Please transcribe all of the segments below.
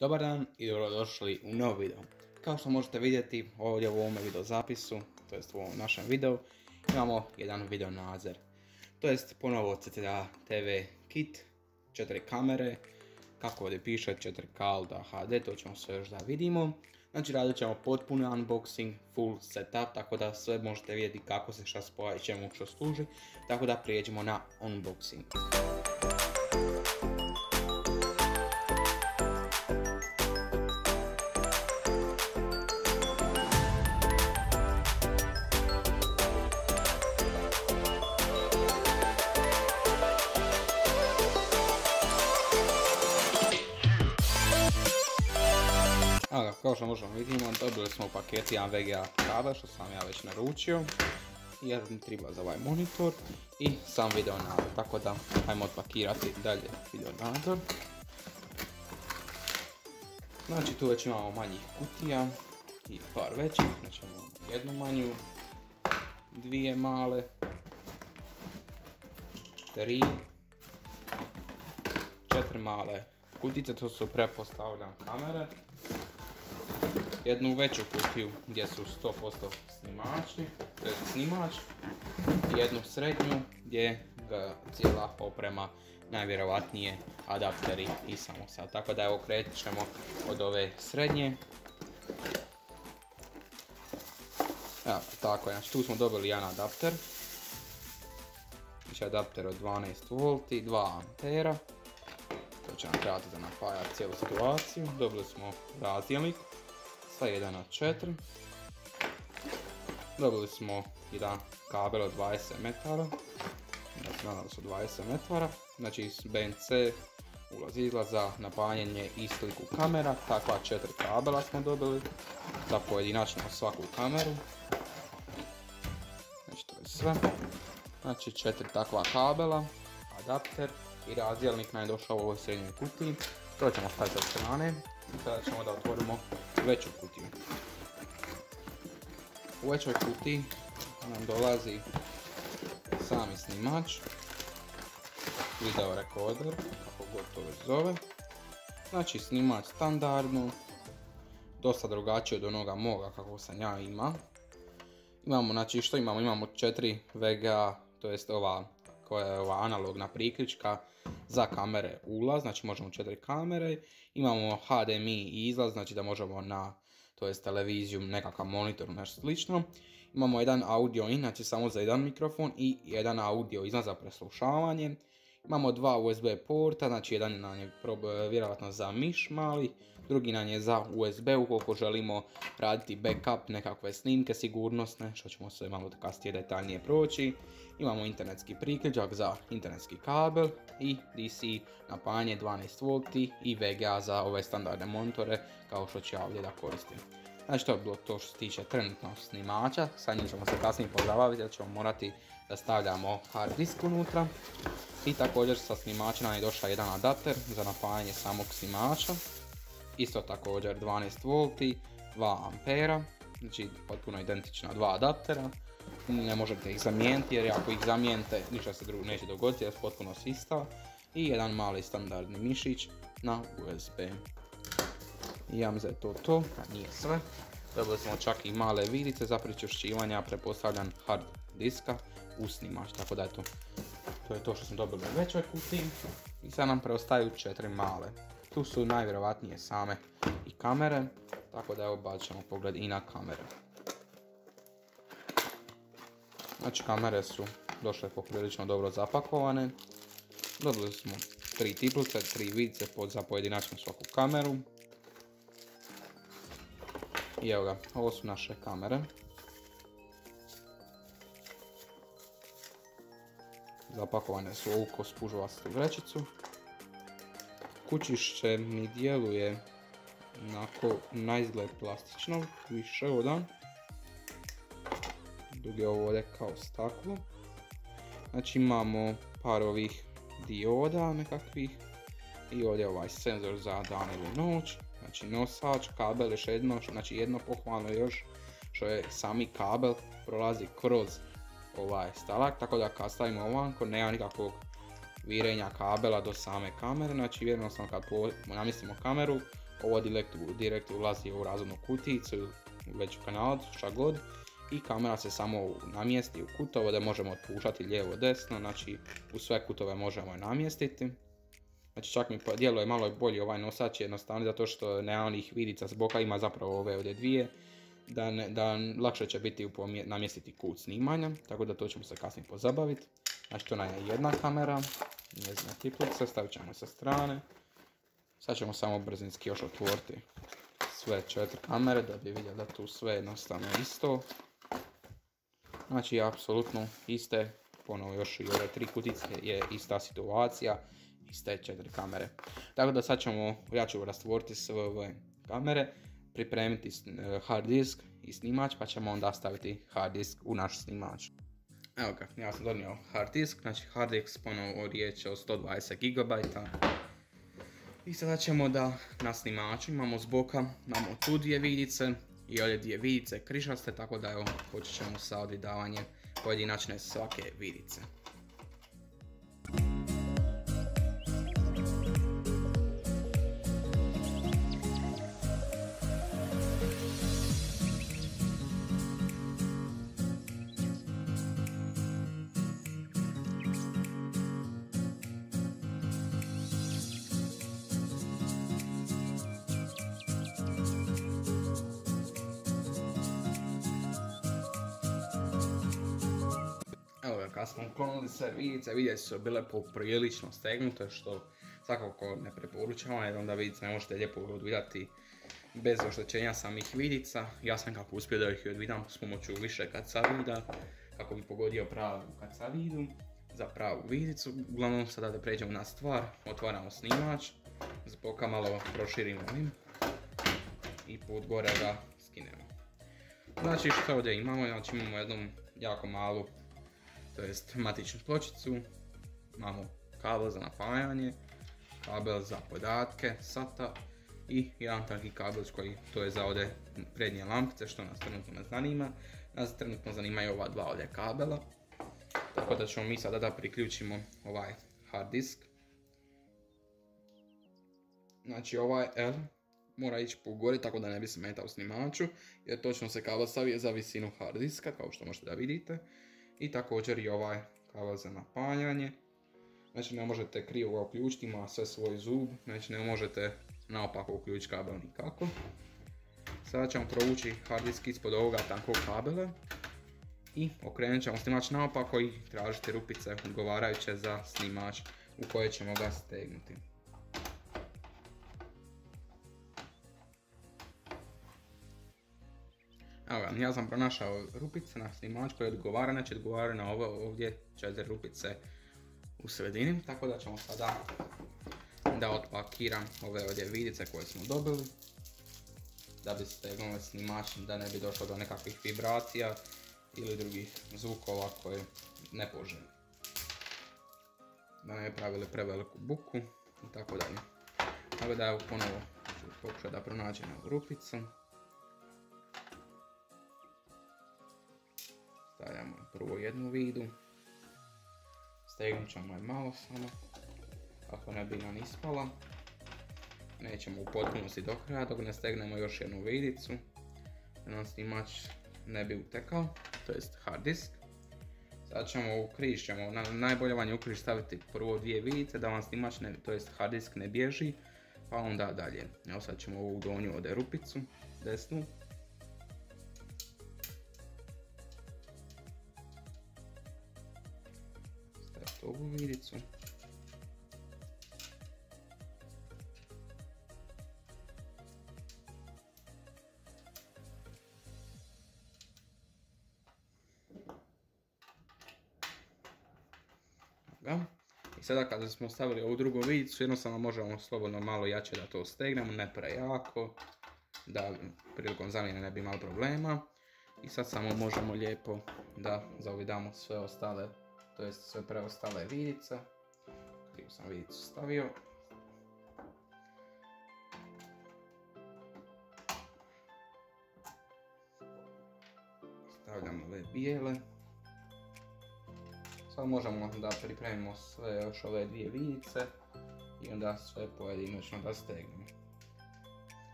Dobar dan i dobrodošli u nov video. Kao što možete vidjeti ovdje u ovome video zapisu, to jest u ovom našem videu, imamo jedan video nadzor. To jest ponovo CCDA TV kit, četiri kamere, kako ovdje piše 4K da HD, to ćemo sve još da vidimo. Znači radit ćemo potpuni unboxing, full setup, tako da sve možete vidjeti kako se šta spoja i čemu što služi. Tako da prijeđemo na unboxing. Možemo vidimo, dobili smo u paketu jedan VGA kabel što sam ja već naručio. Jedan treba za ovaj monitor i sam video nadzor, tako da ajmo odpakirati dalje video nadzor. Znači tu već imamo manjih kutija i par većih, znači imamo jednu manju, dvije male, tri, četiri male kutice, to su prepostavljene kamere jednu veću kutiju gdje su 100% snimači, snimač, jednu srednju gdje ga cijela oprema najvjerovatnije adapteri i samo sad. Tako da evo krenut ćemo od ove srednje. Evo, tako je, znači tu smo dobili jedan adapter. Znači adapter od 12 V, 2 ampera. To će nam trebati da napajati cijelu situaciju. Dobili smo razdjelnik sa 1 na 4. Dobili smo jedan kabel od 20 metara. Znači nadam su 20 metara. Znači BNC ulaz izlaza, napajanje i sliku kamera. Takva četiri kabela smo dobili za pojedinačno svaku kameru. Znači to je sve. Znači četiri takva kabela, adapter i razdjelnik nam je došao u ovoj srednjoj kutiji. To ćemo staviti od strane i sada ćemo da otvorimo veću kutiju. U većoj kutiji nam dolazi sami snimač, video rekorder, kako god to već zove. Znači snimač standardno, dosta drugačiji od onoga moga kako sam ja ima. Imamo, znači što imamo? Imamo četiri VGA, to jest ova koja je ova analogna priključka za kamere ulaz, znači možemo četiri kamere, imamo HDMI i izlaz, znači da možemo na to jest televiziju, nekakav monitor, nešto slično. Imamo jedan audio in, znači samo za jedan mikrofon i jedan audio iznad za preslušavanje. Imamo dva USB porta, znači jedan je vjerojatno za miš mali, drugi nam je za USB ukoliko želimo raditi backup nekakve snimke sigurnosne, što ćemo se malo kasnije detaljnije proći. Imamo internetski priključak za internetski kabel i DC napajanje 12 V i VGA za ove standardne monitore kao što ću ja ovdje da koristim. Znači to je bilo to što se tiče trenutno snimača, sa njim ćemo se kasnije pozabaviti jer ćemo morati da stavljamo hard disk unutra. I također sa snimača nam je došao jedan adapter za napajanje samog snimača. Isto također 12 V, 2 ampera, znači potpuno identična dva adaptera. Ne možete ih zamijeniti jer ako ih zamijenite ništa se drugo neće dogoditi jer je potpuno sista. I jedan mali standardni mišić na USB. I ja mislim da je to to, a nije sve. Dobili smo čak i male vidice za pričušćivanja, prepostavljan hard diska u snimač, tako da je to to je to što smo dobili u većoj kutiji. I sad nam preostaju četiri male. Tu su najvjerovatnije same i kamere, tako da evo bacit ćemo pogled i na kamere. Znači kamere su došle poprilično dobro zapakovane. Dobili smo tri tiplice, tri vidice za pojedinačnu svaku kameru. I evo ga, ovo su naše kamere. Zapakovane su ovu spužovastu vrećicu. Kućišće mi djeluje onako na izgled plastično, više odan. Je ovo ovdje kao staklo. Znači imamo par ovih dioda nekakvih. I ovdje ovaj senzor za dan ili noć. Znači nosač, kabel još jedno, znači jedno pohvalno još što je sami kabel prolazi kroz ovaj stalak, tako da kad stavimo ovako nema nikakvog virenja kabela do same kamere, znači jednostavno kad namistimo kameru, ovo direkt, direkt ulazi u razvodnu kuticu, u veću kanalicu, šta god. I kamera se samo namjesti u kutovo da možemo otpuštati lijevo desno, znači u sve kutove možemo je namjestiti. Znači čak mi djeluje malo bolji ovaj nosač jednostavno zato što nema onih vidica s boka, ima zapravo ove ovdje dvije. Da, da lakše će biti namjestiti kut snimanja, tako da to ćemo se kasnije pozabaviti. Znači to nam je jedna kamera, njezina tiplica, stavit ćemo sa strane. Sad ćemo samo brzinski još otvoriti sve četiri kamere da bi vidjeli da tu sve jednostavno isto. Znači, apsolutno iste, ponovo još i ove tri kutice je ista situacija, iste četiri kamere. Tako da sad ćemo, ja ću rastvoriti sve ove kamere, pripremiti e, hard disk i snimač, pa ćemo onda staviti hard disk u naš snimač. Evo ga, ja sam donio hard disk, znači hard disk ponovo riječ o 120 GB. I sada ćemo da na snimaču imamo zboka, imamo tu dvije vidice i ovdje dvije vidice križaste, tako da evo počet ćemo sa odvidavanjem pojedinačne svake vidice. Sve vidice, su bile poprilično stegnute, što svakako ne preporučavam, jer onda vidice ne možete lijepo odvidati bez oštećenja samih vidica. Ja sam kako uspio da ih odvidam s pomoću više kacavida, kako bi pogodio pravu kacavidu za pravu vidicu. Uglavnom sada da pređemo na stvar, otvaramo snimač, zboka malo proširimo ovim i put gore ga skinemo. Znači što ovdje imamo, znači imamo jednu jako malu to jest matičnu pločicu, imamo kabel za napajanje, kabel za podatke, SATA i jedan takvi kabel koji to je za ovdje prednje lampice što nas trenutno ne zanima. Nas trenutno zanimaju ova dva ovdje kabela. Tako da ćemo mi sada da priključimo ovaj hard disk. Znači ovaj L mora ići po gori tako da ne bi smetao snimaču jer točno se kabel stavije za visinu hard diska kao što možete da vidite i također i ovaj kabel za napajanje. Znači ne možete krivo uključiti, ima sve svoj zub, znači ne možete naopako uključiti kabel nikako. Sada ćemo provući hard disk ispod ovoga tankog kabela i okrenut ćemo snimač naopako i tražiti rupice odgovarajuće za snimač u koje ćemo ga stegnuti. Evo ja sam pronašao rupice na snimač koji odgovara, znači odgovara na ovo ovdje četiri rupice u sredini, tako da ćemo sada da otpakiram ove ovdje vidice koje smo dobili da bi stegnuli snimač da ne bi došlo do nekakvih vibracija ili drugih zvukova koje ne poželjni. Da ne pravili preveliku buku i tako dalje. Tako da evo ponovo ću pokušati da pronađem ovu rupicu. Stavljamo prvo jednu vidu. Stegnut ćemo je malo samo. Kako ne bi nam ispala. Nećemo u potpunosti do kraja dok ne stegnemo još jednu vidicu. Da nam snimač ne bi utekao. To jest hard disk. Sad ćemo u križ, na, najbolje vam je u križ staviti prvo dvije vidice da vam snimač, ne, to jest hard disk ne bježi. Pa onda dalje. Evo sad ćemo ovu donju ode rupicu, desnu. Ovu vidicu. I sada kada smo stavili ovu drugu vidicu, jednostavno možemo slobodno malo jače da to stegnemo, ne prejako, da prilikom zamjene ne bi imali problema. I sad samo možemo lijepo da zaovidamo sve ostale to jest sve preostale vidice. Krivu sam vidicu stavio. Stavljamo ove bijele. Sad možemo da pripremimo sve još ove dvije vidice i onda sve pojedinačno da stegnemo.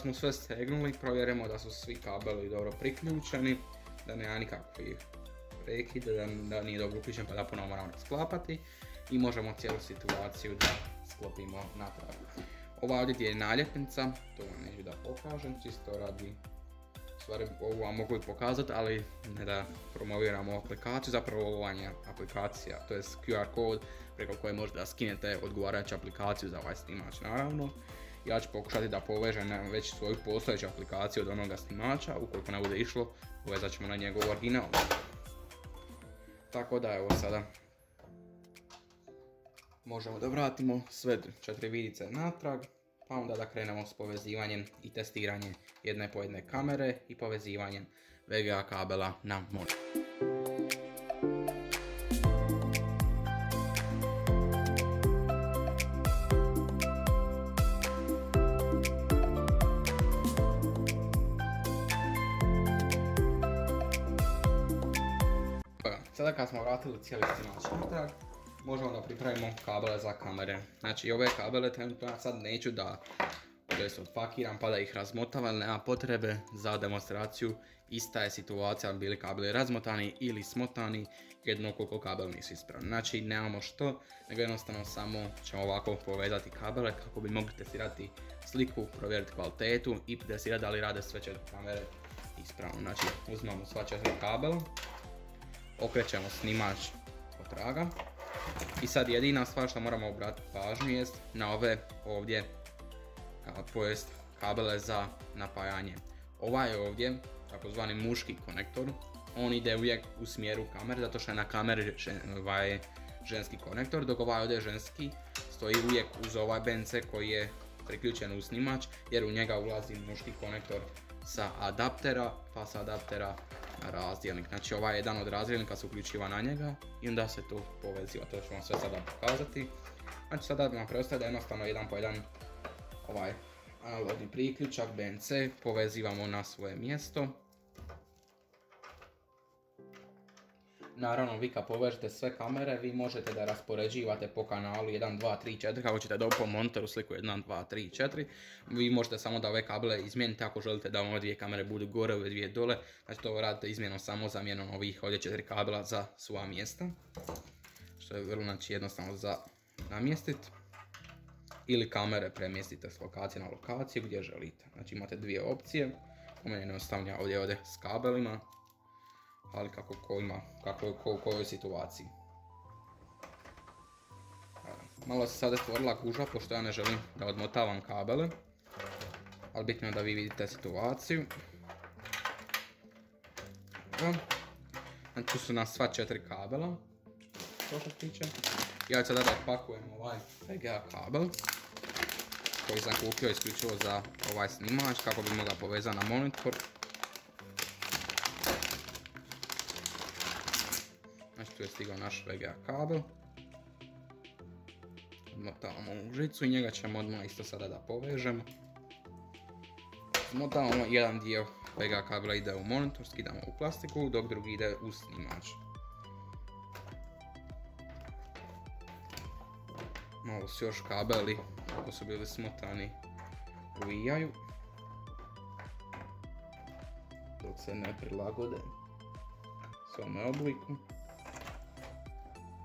Smo sve stegnuli, provjerimo da su svi kabeli dobro priključeni, da nema nikakvih prekida, da, da nije dobro uključen pa da ponovno moramo sklapati i možemo cijelu situaciju da sklopimo natrag. Ova ovdje je naljepnica, to vam neću da pokažem, čisto radi stvari ovu vam mogu i pokazati, ali ne da promoviramo aplikaciju, zapravo ovo je aplikacija, to je QR kod preko koje možete da skinete odgovarajuću aplikaciju za ovaj snimač naravno. Ja ću pokušati da povežem već svoju postojeću aplikaciju od onoga snimača, ukoliko ne bude išlo, povezat ćemo na njegov original. Tako da evo sada možemo da vratimo sve četiri vidice natrag, pa onda da krenemo s povezivanjem i testiranjem jedne po jedne kamere i povezivanjem VGA kabela na monitor. Sada kad smo vratili cijeli snimač natrag, možemo da pripremimo kabele za kamere. Znači ove kabele trenutno ja sad neću da se odpakiram pa da ih razmotavam, nema potrebe za demonstraciju. Ista je situacija, bili kabeli razmotani ili smotani, jedno koliko kabel nisu ispravni. Znači nemamo što, nego jednostavno samo ćemo ovako povezati kabele kako bi mogli testirati sliku, provjeriti kvalitetu i testirati da li rade sve četiri kamere ispravno. Znači uzmemo sva četiri kabela, okrećemo snimač od traga i sad jedina stvar što moramo obratiti pažnju jest na ove ovdje pojest kabele za napajanje. Ovaj ovdje, takozvani muški konektor, on ide uvijek u smjeru kamere zato što je na kameri ovaj ženski konektor, dok ovaj ovdje ženski stoji uvijek uz ovaj BNC koji je priključen u snimač jer u njega ulazi muški konektor sa adaptera, pa sa adaptera razdjelnik. Znači ovaj jedan od razdjelnika se uključiva na njega i onda se to poveziva, to ću vam sve sada pokazati. Znači sada nam preostaje da jednostavno jedan po jedan ovaj analogni priključak BNC povezivamo na svoje mjesto. Naravno, vi kad povežete sve kamere, vi možete da raspoređivate po kanalu 1, 2, 3, 4, kako ćete dobro po monitoru sliku 1, 2, 3, 4. Vi možete samo da ove kable izmijenite ako želite da ove dvije kamere budu gore, ove dvije dole. Znači to radite izmjenom samo zamjenom ovih ovdje četiri kabela za svoja mjesta. Što je vrlo znači, jednostavno za namjestiti. Ili kamere premjestite s lokacije na lokaciju gdje želite. Znači imate dvije opcije. U meni jednostavno ovdje ovdje s kabelima ali kako ko ima, kako ko, u kojoj situaciji. Malo se sada stvorila gužva, pošto ja ne želim da odmotavam kabele. Ali bitno je da vi vidite situaciju. Znači tu su nas sva četiri kabela. To što tiče. Ja ću sada da pakujem ovaj VGA kabel. Koji sam kupio isključivo za ovaj snimač kako bi mogla povezati na monitor. Znači tu je stigao naš VGA kabel. Zmotavamo u žicu i njega ćemo odmah isto sada da povežemo. Zmotavamo jedan dio VGA kabela ide u monitor, skidamo u plastiku, dok drugi ide u snimač. Malo su još kabeli, ako su bili smotani, uvijaju. Dok se ne prilagode svome obliku.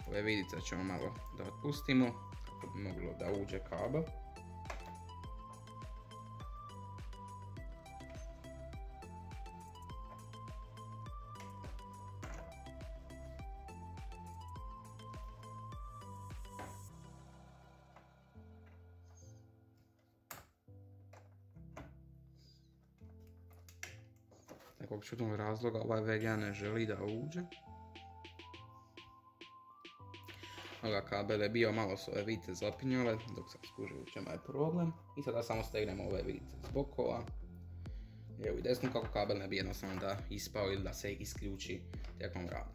Ove vidice ćemo malo da otpustimo kako bi moglo da uđe kabel. nekog čudnog razloga ovaj VGA ne želi da uđe. Ovoga kabel je bio, malo su ove vice zapinjale, dok sam skužio u čemu je problem. I sada samo stegnemo ove vice s bokova. Evo i desno kako kabel ne bi jednostavno da ispao ili da se isključi tijekom rada.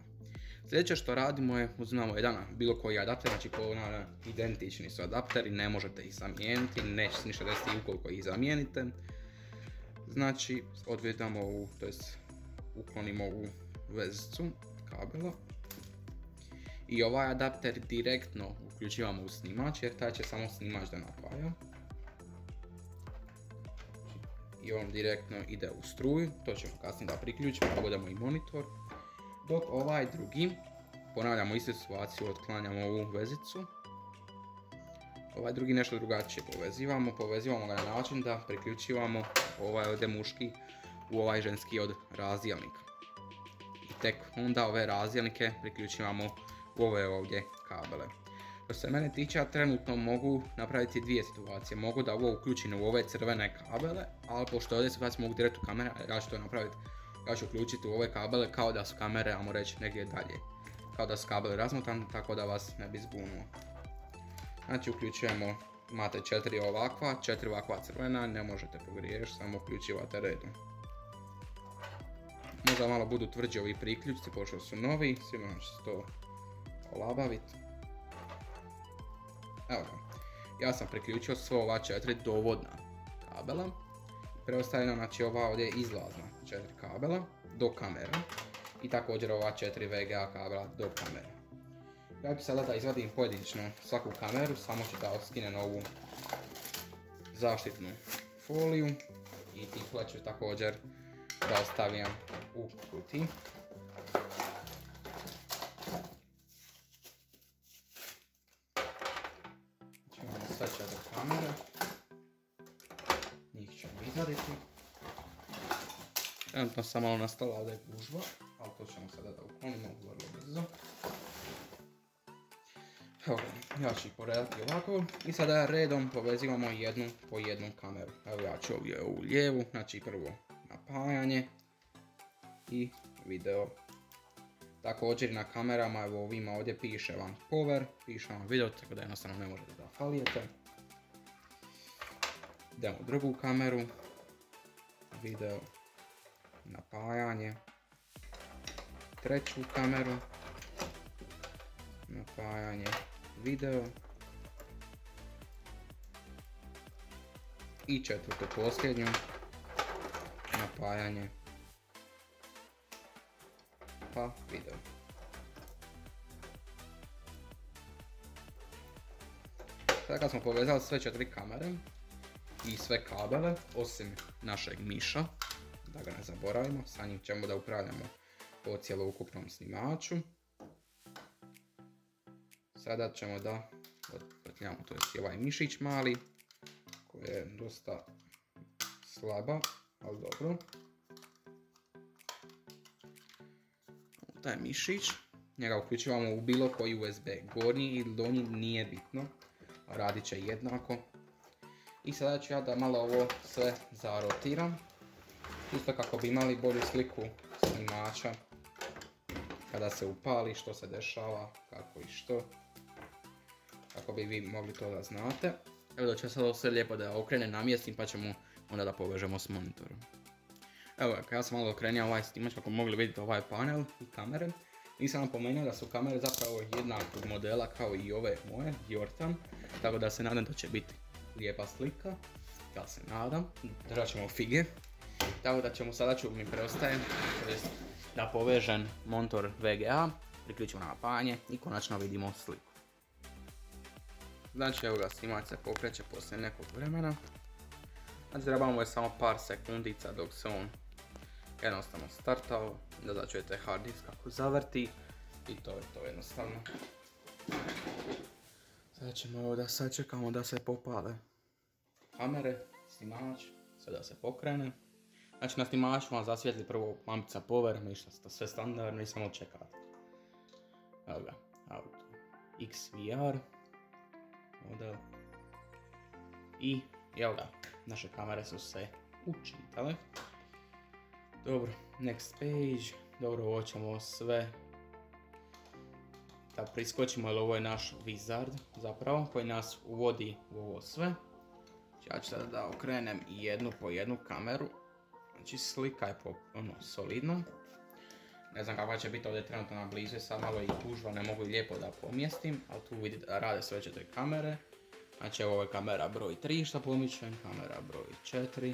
Sljedeće što radimo je uzimamo jedan bilo koji adapter, znači identični su adapteri, ne možete ih zamijeniti, neće se ništa desiti ukoliko ih zamijenite. Znači odvedamo u, to jest uklonimo u vezicu kabela i ovaj adapter direktno uključivamo u snimač jer taj će samo snimač da napaja. i on direktno ide u struju, to ćemo kasnije da priključimo, pogledamo i monitor. Dok ovaj drugi, ponavljamo istu situaciju, otklanjamo ovu vezicu. Ovaj drugi nešto drugačije povezivamo, povezivamo ga na način da priključivamo ovaj ovdje muški u ovaj ženski od razdjelnika. I tek onda ove razdjelnike priključivamo u ove ovdje kabele. Što se mene tiče, ja trenutno mogu napraviti dvije situacije. Mogu da ovo uključim u ove crvene kabele, ali pošto ovdje situacija mogu direkt u kamere, ja ću to napraviti. Ja ću uključiti u ove kabele kao da su kamere, ajmo reći, negdje dalje. Kao da su kabeli razmotani, tako da vas ne bi zbunuo. Znači uključujemo, imate četiri ovakva, četiri ovakva crvena, ne možete pogriješiti, samo uključivate redom. Možda malo budu tvrđi ovi priključci, pošto su novi, sigurno će se to olabaviti. Evo ga. Ja sam priključio sve ova četiri dovodna kabela. Preostaje nam znači ova ovdje izlazna četiri kabela do kamera. I također ova četiri VGA kabela do kamera. Ja ću sada da izvadim pojedinično svaku kameru, samo ću da skinem ovu zaštitnu foliju i tikle ću također da ostavljam u kutiji. Trenutno sam malo nastala ovdje gužva, ali to ćemo sada da uklonimo vrlo brzo. Evo ja ću ih poredati ovako i sada redom povezivamo jednu po jednu kameru. Evo ja ću ovdje ovu lijevu, znači prvo napajanje i video. Također na kamerama, evo ovima ovdje piše vam power, piše vam video, tako da jednostavno ne možete da falijete. Idemo drugu kameru, video, napajanje, treću kameru, napajanje, video. I četvrtu posljednju, napajanje, pa video. Sada kad smo povezali sve četiri kamere i sve kabele, osim našeg miša, da ga ne zaboravimo, sa njim ćemo da upravljamo po cijelokupnom snimaču. Sada ćemo da odprtljamo, to je ovaj mišić mali, koji je dosta slaba, ali dobro. taj mišić, njega uključivamo u bilo koji USB, gornji ili donji nije bitno, radit će jednako. I sada ću ja da malo ovo sve zarotiram, isto kako bi imali bolju sliku snimača kada se upali, što se dešava, kako i što, kako bi vi mogli to da znate. Evo da ću sad sve lijepo da okrene namjestim pa ćemo onda da povežemo s monitorom. Evo, ja sam malo okrenio ovaj snimač kako mogli vidjeti ovaj panel i kamere. Nisam napomenuo da su kamere zapravo jednakog modela kao i ove moje, Jortan. Tako da se nadam da će biti lijepa slika. Ja se nadam. Držat ćemo fige. Tako da ćemo sada ću mi preostaje da povežem montor VGA, priključimo na napajanje i konačno vidimo sliku. Znači evo ga snimač se pokreće poslije nekog vremena. Znači trebamo je samo par sekundica dok se on jednostavno startao, da začujete hard disk kako zavrti i to je to jednostavno. Sada ćemo evo da sačekamo da se popale kamere, snimač, sve se pokrene. Znači na snimaču vam zasvijetli prvo lampica power, ništa sve standardno i samo čekate. Evo ga, auto XVR model. I evo ga, naše kamere su se učitale. Dobro, next page. Dobro, ovo ćemo sve da priskočimo, jer ovo je naš wizard zapravo, koji nas uvodi u ovo sve. Ja ću sada da okrenem jednu po jednu kameru. Znači slika je po, ono, solidno. Ne znam kakva će biti ovdje trenutno na blizu, sad malo i gužva, ne mogu lijepo da pomjestim, ali tu vidite da rade sve četiri kamere. Znači ovo je kamera broj 3 što pomičem, kamera broj 4,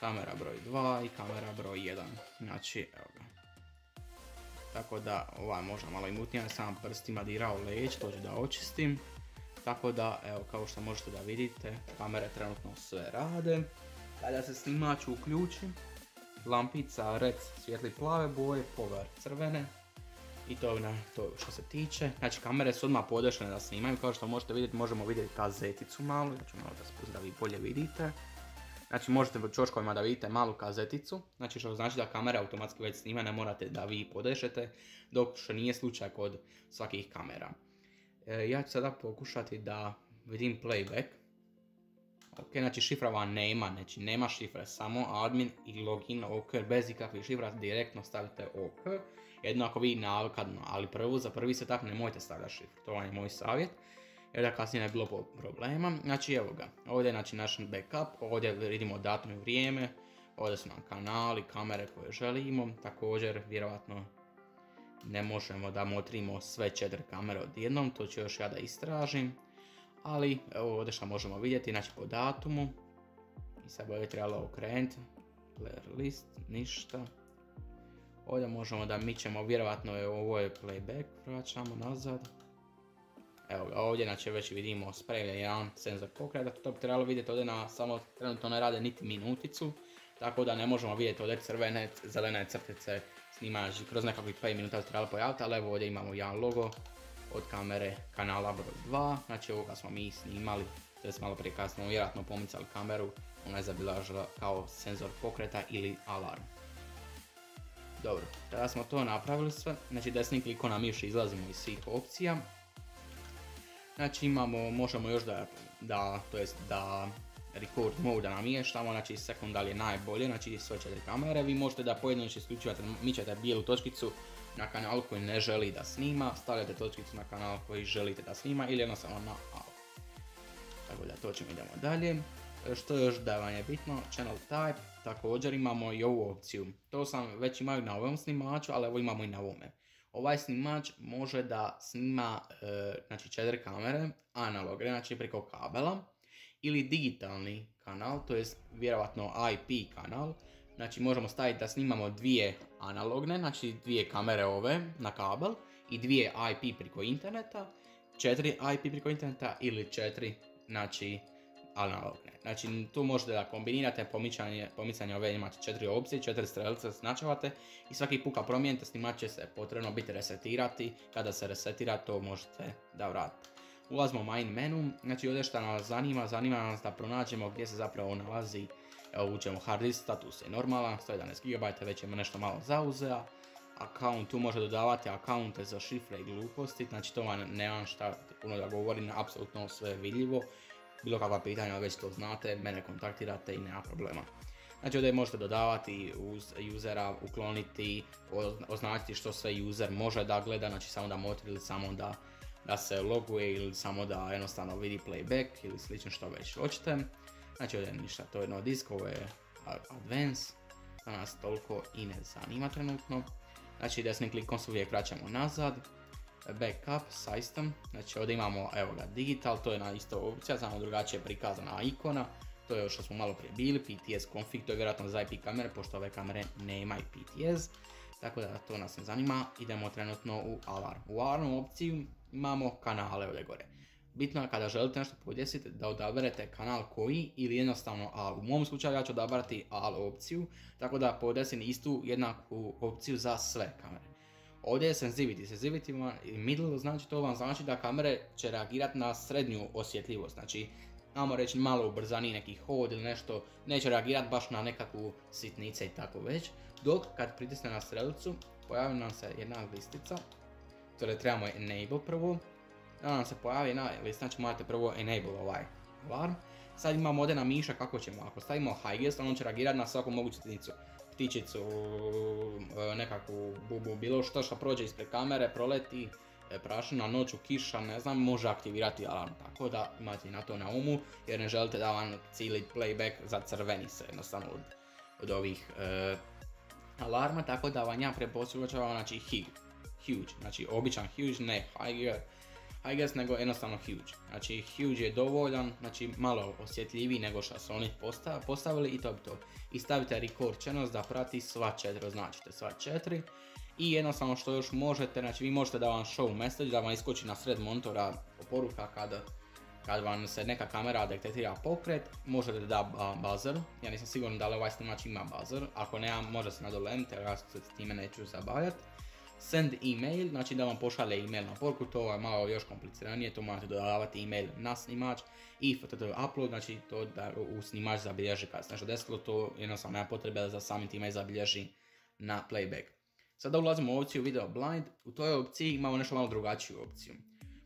kamera broj 2 i kamera broj 1. Znači, evo ga. Tako da, ovaj možda malo i mutnija, sam prstima dirao leć, to ću da očistim. Tako da, evo, kao što možete da vidite, kamere trenutno sve rade. Kada se snimač uključi, lampica red svijetli plave boje, pover crvene. I to je to što se tiče. Znači kamere su odmah podešene da snimaju, kao što možete vidjeti možemo vidjeti kazeticu malu, ja ću malo da spust da vi bolje vidite. Znači možete u čoškovima da vidite malu kazeticu, znači što znači da kamera automatski već snima, ne morate da vi podešete, dok što nije slučaj kod svakih kamera. E, ja ću sada pokušati da vidim playback. Ok, znači šifra vam nema, znači nema šifre, samo admin i login ok, bez ikakvih šifra direktno stavite ok. Jedno ako vi navkadno, ali prvo za prvi setup nemojte stavljati šifru, to vam je moj savjet. Jer da kasnije ne bilo problema. Znači evo ga, ovdje je znači, naš backup, ovdje vidimo datum i vrijeme, ovdje su nam kanali, kamere koje želimo, također vjerojatno ne možemo da motrimo sve četiri kamere odjednom, to ću još ja da istražim. Ali evo ovdje što možemo vidjeti, znači po datumu. I sad bi trebalo okrenuti. Player list, ništa. Ovdje možemo da mi ćemo, vjerojatno je ovo je playback, vraćamo nazad. Evo ga ovdje, znači već vidimo spremljen jedan senzor pokreta, to bi trebalo vidjeti ovdje na samo trenutno ne rade niti minuticu, tako da ne možemo vidjeti ovdje crvene, zelene crtice snimaš kroz nekakvih 5 minuta trebalo pojaviti, ali evo ovdje imamo jedan logo od kamere kanala broj 2, znači ovoga smo mi snimali, to je malo prije kad smo vjerojatno pomicali kameru, ona je zabilažila kao senzor pokreta ili alarm. Dobro, tada smo to napravili sve, znači desnim klikom na miš izlazimo iz svih opcija. Znači imamo, možemo još da, da to jest da record mode namještamo, znači sekundal je najbolje, znači sve četiri kamere, vi možete da pojedinačno isključivate, mičete bijelu točkicu na kanalu koji ne želi da snima, stavljate točkicu na kanal koji želite da snima ili jednostavno na out. Tako da to ćemo idemo dalje. Što još da vam je bitno, channel type, također imamo i ovu opciju. To sam već imao na ovom snimaču, ali evo imamo i na ovome. Ovaj snimač može da snima e, znači četiri kamere analogne, znači preko kabela ili digitalni kanal, to je vjerovatno IP kanal. Znači možemo staviti da snimamo dvije analogne, znači dvije kamere ove na kabel i dvije IP preko interneta, četiri IP preko interneta ili četiri znači analogne. Znači tu možete da kombinirate pomicanje, pomicanje ove imate četiri opcije, četiri strelice značavate i svaki puka promijenite snimat će se potrebno biti resetirati. Kada se resetira to možete da vratite. Ulazimo u main menu, znači ovdje što nas zanima, zanima nas da pronađemo gdje se zapravo nalazi, evo uđemo hard disk, status je normalan, 111 GB, već ima nešto malo zauzea. Account, tu može dodavati akaunte za šifre i gluposti, znači to vam nemam šta puno da govorim, apsolutno sve vidljivo bilo kakva pitanja već to znate, mene kontaktirate i nema problema. Znači ovdje možete dodavati uz usera, ukloniti, označiti što sve user može da gleda, znači samo da motri ili samo da, da se loguje ili samo da jednostavno vidi playback ili slično što već hoćete. Znači ovdje ništa, to je jedno disk, ovo je advance, to nas toliko i ne zanima trenutno. Znači desnim klikom se uvijek vraćamo nazad, backup system, znači ovdje imamo evo ga digital, to je na isto opcija, samo drugačije prikazana ikona, to je što smo malo prije bili, PTS config, to je vjerojatno za IP kamere, pošto ove kamere nemaju PTS, tako da to nas ne zanima, idemo trenutno u alarm. U alarm opciju imamo kanale ovdje gore. Bitno je kada želite nešto podjesiti da odaberete kanal koji ili jednostavno AL. U mom slučaju ja ću odabrati AL opciju, tako da podesim istu jednaku opciju za sve kamere. Ovdje je sensitivity. Sensitivity i middle znači to vam znači da kamere će reagirati na srednju osjetljivost. Znači, ajmo reći malo ubrzani neki hod ili nešto, neće reagirati baš na nekakvu sitnice i tako već. Dok kad pritisne na strelicu, pojavi nam se jedna listica, torej trebamo enable prvo. Da nam se pojavi jedna listica, znači morate prvo enable ovaj alarm. Sad imamo ovdje na miša kako ćemo, ako stavimo high guest, on će reagirati na svaku moguću ptičicu, e, nekakvu bubu, bilo što što prođe ispred kamere, proleti, e, prašina, noću, kiša, ne znam, može aktivirati alarm. Tako da imate na to na umu, jer ne želite da vam cijeli playback zacrveni se jednostavno od, od ovih e, alarma, tako da vam ja preporučavam znači huge, znači običan huge, ne high i guess nego jednostavno huge. Znači huge je dovoljan, znači malo osjetljiviji nego što su oni postavili i to bi to. I stavite record channels da prati sva četiri, označite sva četiri. I jednostavno što još možete, znači vi možete da vam show message, da vam iskoči na sred monitora poruka kada kad vam se neka kamera detektira pokret, možete da buzzer, ja nisam siguran da li ovaj snimač ima buzzer, ako nema može se nadolemiti, ja se time neću zabavljati. Send email, znači da vam pošalje email na poruku, to je malo još kompliciranije, to morate dodavati email na snimač i FTP upload, znači to da u snimač zabilježi kad se nešto desilo, to jednostavno nema potrebe da samim time zabilježi na playback. Sada ulazimo u opciju video blind, u toj opciji imamo nešto malo drugačiju opciju.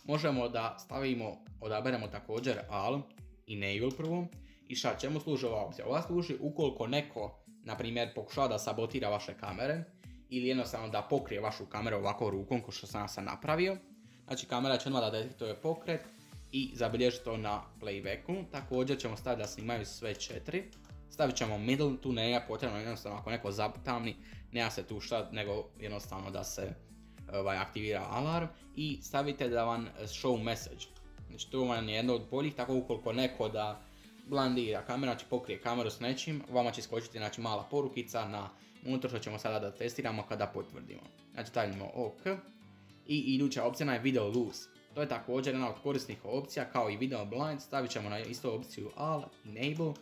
Možemo da stavimo, odaberemo također all, enable prvo, i šta čemu služi ova opcija? Ova služi ukoliko neko, na primjer, pokušava da sabotira vaše kamere, ili jednostavno da pokrije vašu kameru ovako rukom, ko što sam sam napravio. Znači kamera će odmah da detektuje pokret i zabilježi to na playbacku. Također ćemo staviti da snimaju sve četiri. Stavit ćemo middle, tu nema potrebno jednostavno ako neko zatamni, nema se tu šta nego jednostavno da se ovaj, aktivira alarm i stavite da vam show message. Znači to vam je jedno od boljih, tako ukoliko neko da blandira kamera, će pokrije kameru s nečim, vama će skočiti znači, mala porukica na unutar što ćemo sada da testiramo kada potvrdimo. Znači stavimo OK. I iduća opcija je video loose. To je također jedna od korisnih opcija kao i video blind, stavit ćemo na istu opciju all, enable,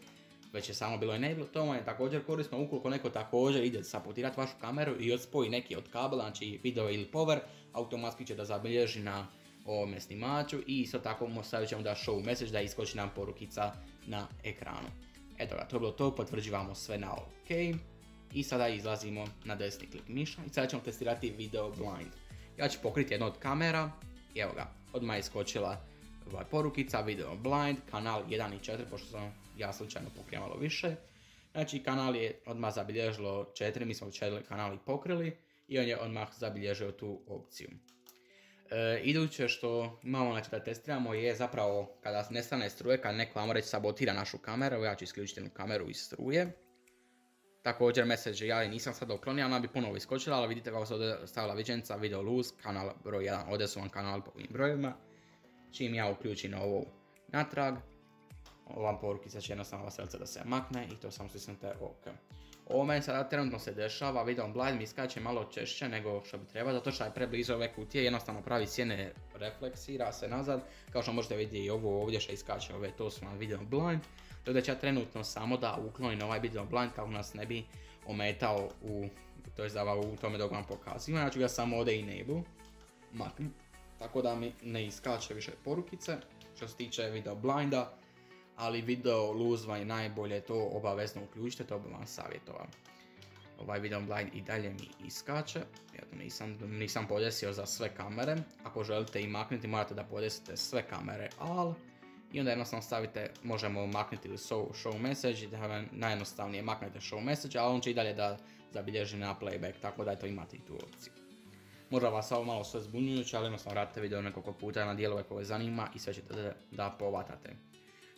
već je samo bilo enable, to vam je također korisno. Ukoliko neko također ide sapotirati vašu kameru i odspoji neki od kabela, znači video ili power, automatski će da zabilježi na ovome snimaču. I isto tako stavit ćemo da show message da iskoči nam porukica na ekranu. Eto ga, to je bilo to, potvrđivamo sve na OK i sada izlazimo na desni klik miša i sada ćemo testirati video blind. Ja ću pokriti jednu od kamera i evo ga, odmah je iskočila ovaj porukica, video blind, kanal 1 i 4, pošto sam ja slučajno pokrio malo više. Znači kanal je odmah zabilježilo 4, mi smo 4 kanali pokrili i on je odmah zabilježio tu opciju. E, iduće što imamo znači, da testiramo je zapravo kada nestane struje, kada neko vam reći sabotira našu kameru, ja ću isključiti kameru iz struje. Također message ja nisam sad uklonio, ona bi ponovo iskočila, ali vidite kako se ovdje stavila viđenica, video lose, kanal broj 1, ovdje su vam kanal po ovim brojevima. Čim ja uključim ovo natrag, ova porukica će jednostavno vas da se makne i to samo stisnete OK. Ovo meni sada trenutno se dešava, video blind mi skače malo češće nego što bi trebalo, zato što je preblizu ove kutije, jednostavno pravi sjene refleksira se nazad, kao što možete vidjeti i ovo ovdje što iskače ove, to su vam video blind. Tako da ću ja trenutno samo da uklonim ovaj video blind kako nas ne bi ometao u, to je u tome dok vam pokazujem, ja ću ga samo ovdje enable, maknem, tako da mi ne iskače više porukice, što se tiče video blinda, ali video lose vam je najbolje to obavezno uključite, to bi vam savjetovao. Ovaj video blind i dalje mi iskače, ja to nisam, nisam podesio za sve kamere, ako želite i maknuti morate da podesite sve kamere all i onda jednostavno stavite, možemo maknuti ili show, show message, da vam najjednostavnije maknete show message, ali on će i dalje da zabilježi na playback, tako da eto imate i tu opciju. Možda vas ovo malo sve zbunjujuće, ali jednostavno radite video nekoliko puta na dijelove koje zanima i sve ćete da, da povatate.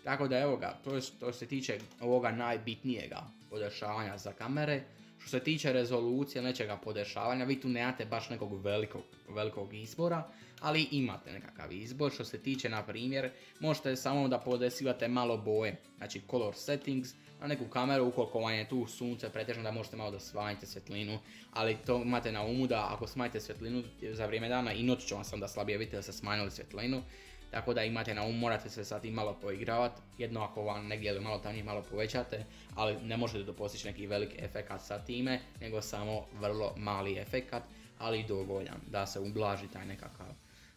Tako da evo ga, to je što se tiče ovoga najbitnijega podešavanja za kamere. Što se tiče rezolucije nečega podešavanja, vi tu nemate baš nekog velikog, velikog izbora, ali imate nekakav izbor. Što se tiče, na primjer, možete samo da podesivate malo boje, znači color settings, na neku kameru ukoliko vam je tu sunce pretežno da možete malo da smanjite svjetlinu, ali to imate na umu da ako smanjite svjetlinu za vrijeme dana i noć će vam sam da slabije vidite da ste smanjili svjetlinu, tako da imate na umu, morate se sad i malo poigravati, jedno ako vam negdje malo tamnije malo povećate, ali ne možete to postići neki velik efekat sa time, nego samo vrlo mali efekat, ali dovoljan da se ublaži taj nekakav,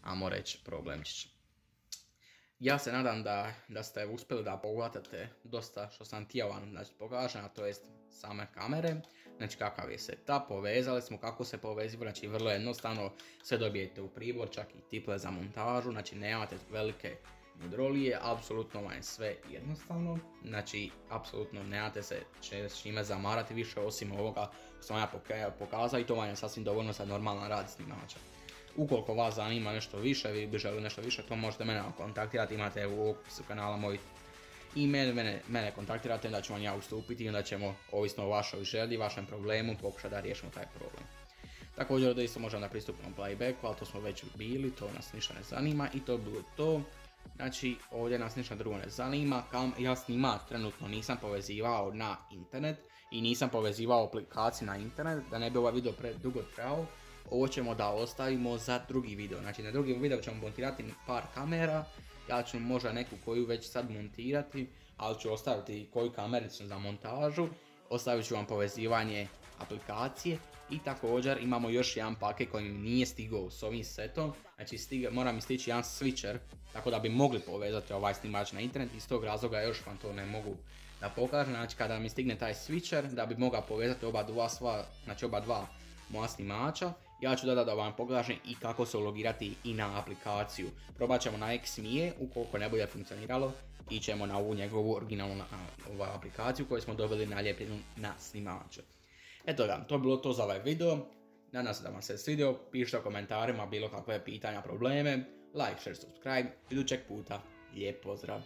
amo reći, problemčić. Ja se nadam da, da ste uspjeli da pogledate dosta što sam vam znači, pokažem, a to jest same kamere, znači kakav je setup, povezali smo kako se povezivo, znači vrlo jednostavno sve dobijete u pribor, čak i tiple za montažu, znači nemate velike mudrolije, apsolutno vam je sve jednostavno, znači apsolutno nemate se s čime zamarati više osim ovoga što sam ja pokazao i to vam je sasvim dovoljno za normalan rad snimača. Ukoliko vas zanima nešto više, vi bi želi nešto više, to možete mene kontaktirati, imate u opisu kanala moj e-mail, mene, mene kontaktirate, onda ću vam ja ustupiti i onda ćemo, ovisno o vašoj želji, vašem problemu, pokušati da riješimo taj problem. Također da isto možemo da pristupimo playbacku, ali to smo već bili, to nas ništa ne zanima i to bilo to. Znači, ovdje nas ništa drugo ne zanima, kam ja snimat trenutno nisam povezivao na internet i nisam povezivao aplikaciju na internet, da ne bi ovaj video predugo trajao, ovo ćemo da ostavimo za drugi video. Znači na drugi video ćemo montirati par kamera. Ja ću možda neku koju već sad montirati, ali ću ostaviti koju kamericu za montažu. Ostavit ću vam povezivanje aplikacije i također imamo još jedan paket koji mi nije stigao s ovim setom. Znači stiga, mora mi stići jedan switcher tako da bi mogli povezati ovaj snimač na internet. Iz tog razloga još vam to ne mogu da pokažem. Znači kada mi stigne taj switcher da bi mogao povezati oba dva, sva, znači oba dva moja snimača. Ja ću dodati da vam pokažem i kako se ulogirati i na aplikaciju. Probat ćemo na Xmie, ukoliko ne bude funkcioniralo, ćemo na ovu njegovu originalnu aplikaciju koju smo dobili naljepljenu na snimaču. Eto ga, to je bilo to za ovaj video. Nadam se da vam se svidio, pišite u komentarima bilo kakve pitanja, probleme, like, share, subscribe, idućeg puta, lijep pozdrav!